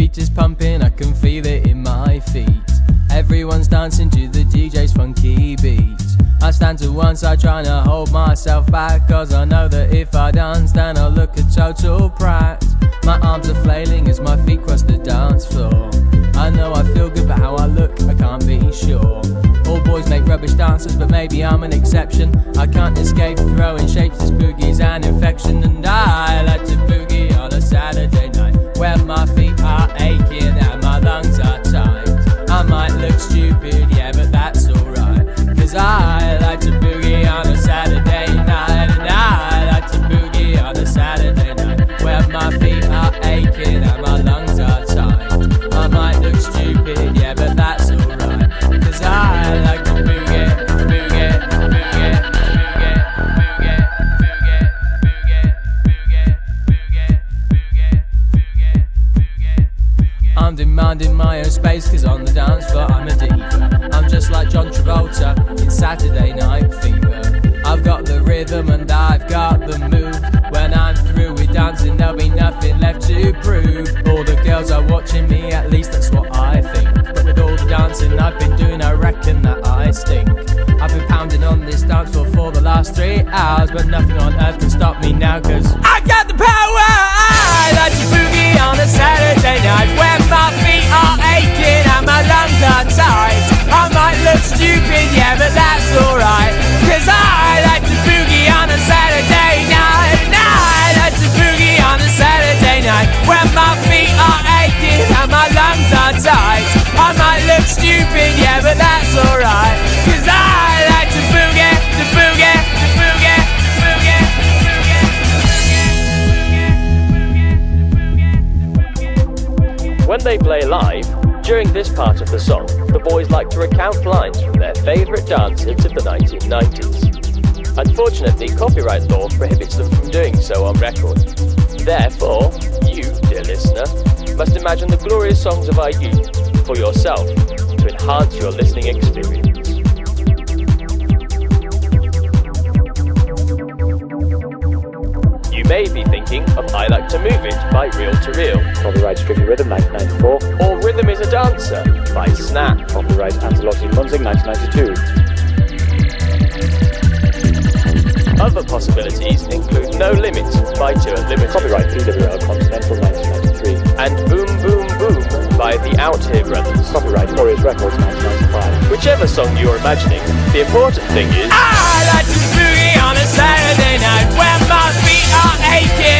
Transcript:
beat is pumping, I can feel it in my feet. Everyone's dancing to the DJ's funky beat. I stand to one side trying to hold myself back, cause I know that if I dance, then I'll look a total prat. My arms are flailing as my feet cross the dance floor. I know I feel good, but how I look, I can't be sure. All boys make rubbish dances, but maybe I'm an exception. I can't escape throwing shapes as boogies and infection, and I like to demanding my own space cause on the dance floor I'm a diva. I'm just like John Travolta in Saturday Night Fever. I've got the rhythm and I've got the move. When I'm through with dancing, there'll be nothing left to prove. All the girls are watching me, at least that's what I think. But with all the dancing I've been doing, I reckon that I stink. I've been pounding on this dance floor for the last three hours, but nothing on earth can stop me now, cause I got the power! I like to boogie when my feet are aching and my lungs are tight. I might look stupid, yeah, but that's alright. Cause I like to boogie, to boogie, to boogie, boogie, boogie. When they play live, during this part of the song, the boys like to recount lines from their favourite dance hits of the 1990s. Unfortunately, copyright law prohibits them from doing so on record. Therefore, listener, must imagine the glorious songs of our youth for yourself to enhance your listening experience. You may be thinking of I Like to Move It by Reel 2 Real, Copyright Strictly Rhythm 1994. or Rhythm is a Dancer by Snap. Copyright Anzilotti Munzing 1992. Other possibilities include No Limit by Two Limit. Copyright PWL Save Brothers. Copyright Records 1995. Whichever song you're imagining, the important thing is... I like to boogie on a Saturday night when my feet are aching.